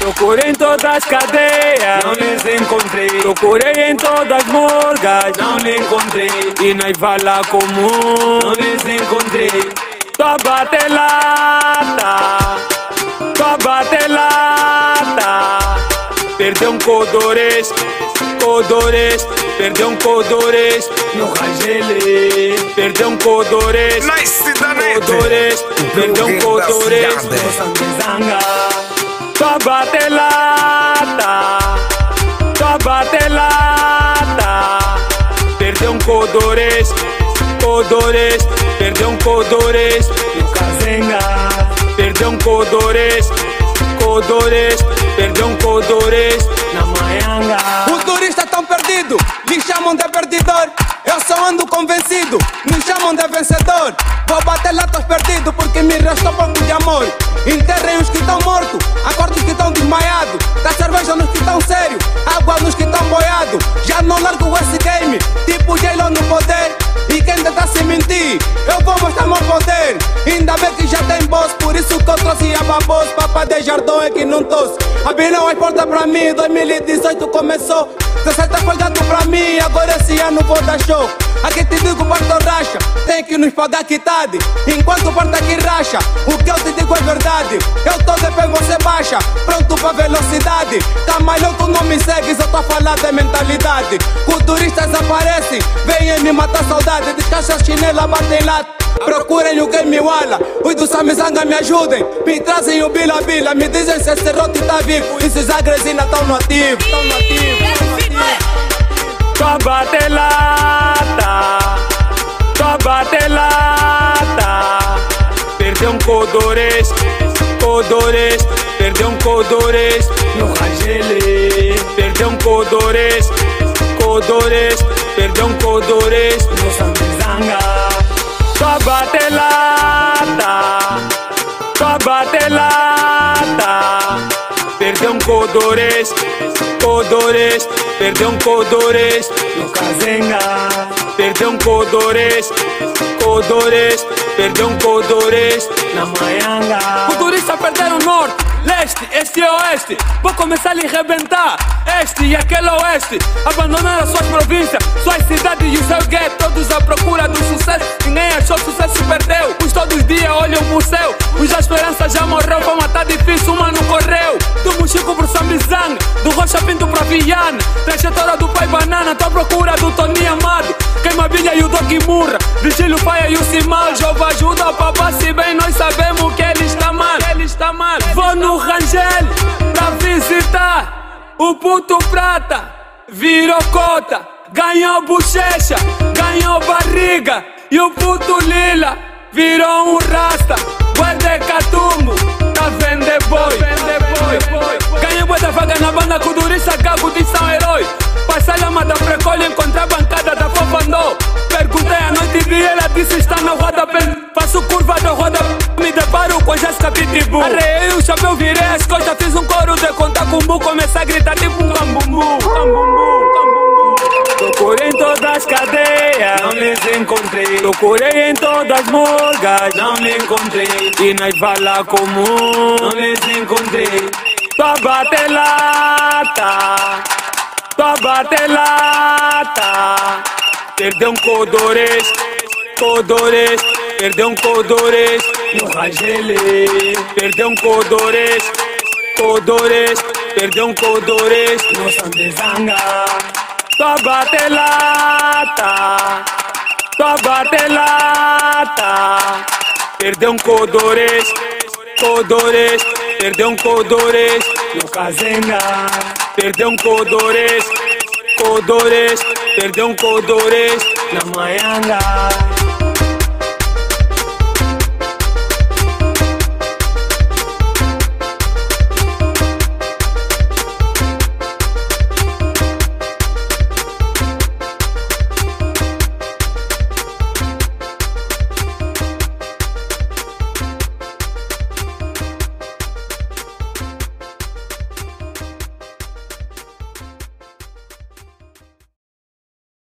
Procurei em todas as cadeias, não lhes encontrei. Procurei em todas as morgas, não lhe encontrei. E nas vala comum, não lhes encontrei. Tua batelada, tua batelada. Perdeu um codores, codores, perdeu um codores no Rangele. Perdeu um codores, nice codores, perdeu um codores no Sambizanga. Tua batelada, tua batelada. Perdeu um codores, codores, perdeu um codores no Kazenga. Perdeu um codores, codores, perdeu um codores na Maianga. O turista tão perdido, me chamam de perdidor. Eu só ando convencido, me chamam de vencedor. Vou bater latas perdido porque me restou pouco de amor. Enterrem os que estão mortos, que estão sérios, água nos que estão boiados. Já não largo esse game, tipo J-Lo no poder. E quem tenta se mentir, eu vou mostrar meu poder. Ainda bem que já tem boss, por isso que eu trouxe a babos. Papa de Jardão é que não tosse. Abriram as portas pra mim, 2018 começou. 17 foi gato pra mim, agora esse ano vou dar show. Aqui te digo, parto racha, tem que nos pagar quitade. Enquanto porta aqui racha, o que eu te digo é verdade. Eu tô de pé, você baixa, pronto pra velocidade. Me segues, eu tô a falar de mentalidade. Culturistas aparecem, venham me matar saudade. Descaixa a chinela, batem lá. Procurem o Game Wala, os do Samizanga me ajudem. Me trazem o Bila Bila, me dizem se esse rote tá vivo. E se os agresinas tão no ativo, tão no ativo. Tua batelada, tua batelada. Perdeu um codores, codores, perdeu um codores no Perdeu um codores, codores, perdeu um codores. No Sambizanga. Tua batelada, tua batelada. Perdeu um codores, codores, perdeu um codores. No Kazenga. Perdeu um codores, codores, perdeu um codores. Na Maianga. O turista perdeu o norte, leste, este e oeste. Vou começar a lhe rebentar, este e aquele oeste. Abandonaram suas províncias, suas cidades e o seu gueto. Todos à procura do sucesso, ninguém achou sucesso perdeu. Os todos os dias olham o céu, os da esperança já morreu. Foi matar difícil, uma não correu. Do Muxico pro Sambizang, do Rocha Pinto pra Viana. Trajetória do pai Banana, tô à procura do Tony Amado. Queima Bilha e o Dog Murra, Vigílio Paia e o Simal. Jova ajuda papá, se bem nós sabemos que ele está mal. Vou no Rangel pra visitar o puto prata. Virou cota, ganhou bochecha, ganhou barriga. E o puto lila virou um rasta. Guarda catumbo, tá vende boy. Vende boy. Ganhou boa da vaga na banda, Kudurissa, Gago de com Jéssica Pitbull. Arrei o chapéu, virei as costas, fiz um coro de contar com bu. Comecei a gritar tipo um cambumbu, cambumbu, cambumbu. Procurei em todas as cadeias, não lhes encontrei. Procurei em todas as morgas, não lhe encontrei. E nas vala comum, não lhes encontrei. Tua batelada, tua batelada. Perdeu um codores, codores, perdeu um codores no Rangele. Perdeu um codores, codores, perdeu um codores no Sambizanga. Tua batelada, tua batelada. Perdeu um codores, codores, perdeu um codores no Kazenga. Perdeu um codores, codores, perdeu um codores na Maianga.